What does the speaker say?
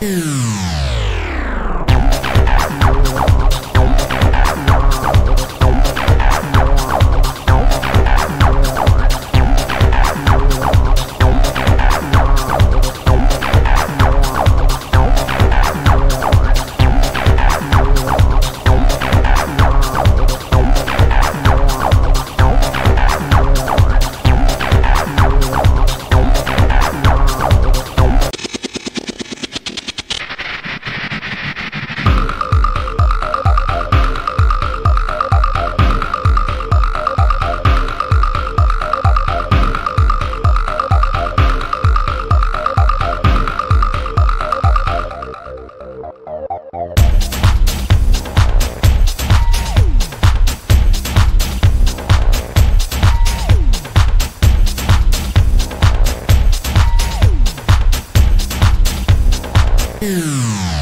Yeah. Yeah.